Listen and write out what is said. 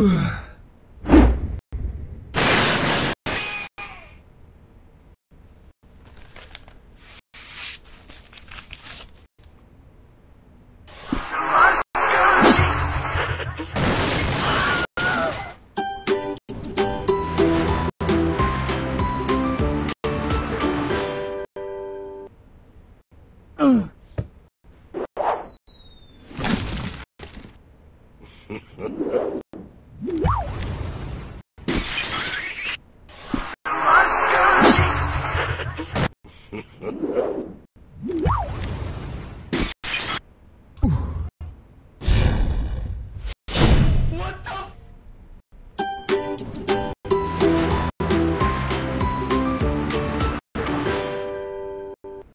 Mm-hmm. Ha ha ha!